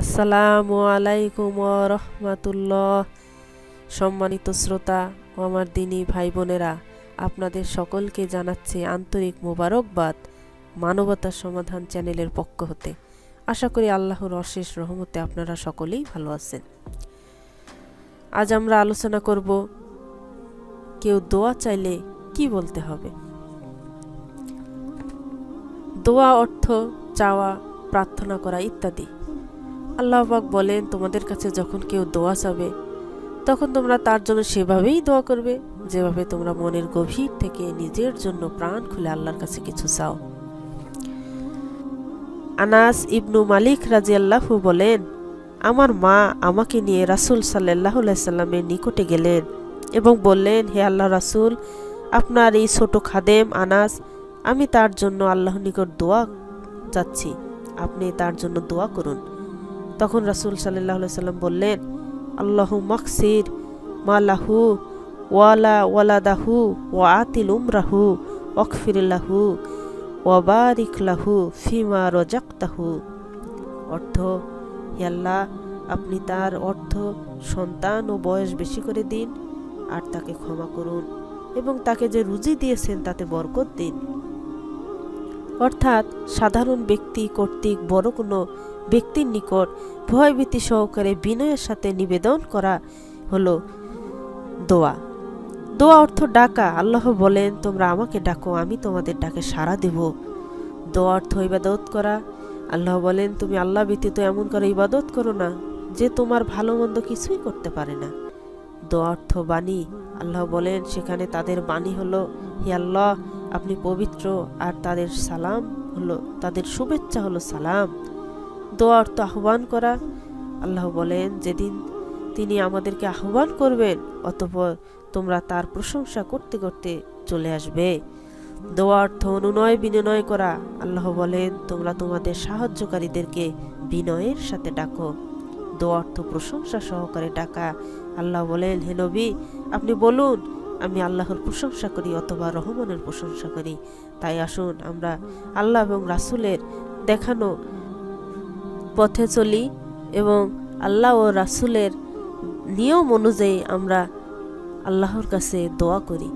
আসসালামু আলাইকুম রহমাতুল্লাহ। সম্মানিত শ্রোতা আমার দিনী ভাই বোনেরা আপনাদের সকলকে জানাচ্ছে আন্তরিক মোবারকবাদ মানবতার সমাধান চ্যানেলের পক্ষ হতে। আশা করি আল্লাহর অশেষ রহমতে আপনারা সকলেই ভালো আছেন। আজ আমরা আলোচনা করব, কেউ দোয়া চাইলে কি বলতে হবে? দোয়া অর্থ চাওয়া, প্রার্থনা করা ইত্যাদি। আল্লাহবাক বলেন, তোমাদের কাছে যখন কেউ দোয়া চাবে, তখন তোমরা তার জন্য সেভাবেই দোয়া করবে। যেভাবে তোমরা মনের গভীর থেকে নিজের জন্য প্রাণ খুলে আল্লাহর কাছে কিছু চাও। আনাস ইবনু মালিক রাজি আল্লাহু বলেন, আমার মা আমাকে নিয়ে রাসুল সাল্লাহ সাল্লামের নিকটে গেলেন এবং বললেন, হে আল্লাহ রাসুল, আপনার এই ছোট খাদেম আনাস, আমি তার জন্য আল্লাহ নিকট দোয়া যাচ্ছি। আপনি তার জন্য দোয়া করুন। তখন রাসুল সাল্লাহ সাল্লাম বললেন আল্লাহ মকসির মালাহু ওয়ালা ওয়ালাদাহু ওয়া আতিল উমরাহু অকফিরাহু ওয়াবারিক লাহু ফিমা রজাক্তাহু। অর্থ আল্লাহ, আপনি তার অর্থ, সন্তান ও বয়স বেশি করে দিন আর তাকে ক্ষমা করুন এবং তাকে যে রুজি দিয়েছেন তাতে বরকত দিন। অর্থাৎ সাধারণ ব্যক্তি কর্তৃক বড় কোনো ব্যক্তির নিকট ভয়ভীতি সহকারে বিনয়ের সাথে নিবেদন করা হলো দোয়া। দোয়া অর্থ ডাকা। আল্লাহ বলেন, তোমরা আমাকে ডাকো, আমি তোমাদের ডাকে সাড়া দেব। দোয়া অর্থ ইবাদত করা। আল্লাহ বলেন, তুমি আল্লাহ ব্যতীত এমন করে ইবাদত করো না যে তোমার ভালো মন্দ কিছুই করতে পারে না। দোয়া অর্থ বাণী। আল্লাহ বলেন, সেখানে তাদের বাণী হলো, হে আল্লাহ আপনি পবিত্র আর তাদের সালাম হলো, তাদের শুভেচ্ছা হলো সালাম। দোয়া অর্থ আহ্বান করা। আল্লাহ বলেন, যেদিন তিনি আমাদেরকে আহ্বান করবেন, অতপর তোমরা তার প্রশংসা করতে করতে চলে আসবে। দোয়া অর্থ অনুনয় বিনয় করা। আল্লাহ বলেন, তোমরা তোমাদের সাহায্যকারীদেরকে বিনয়ের সাথে ডাকো। দোয়া অর্থ প্রশংসা সহকারে ডাকা। আল্লাহ বলেন, হে নবী, আপনি বলুন আমি আল্লাহর প্রশংসা করি অথবা রহমানের প্রশংসা করি। তাই আসুন আমরা আল্লাহ এবং রাসুলের দেখানো পথে চলি এবং আল্লাহ ও রাসুলের নিয়ম অনুযায়ী আমরা আল্লাহর কাছে দোয়া করি।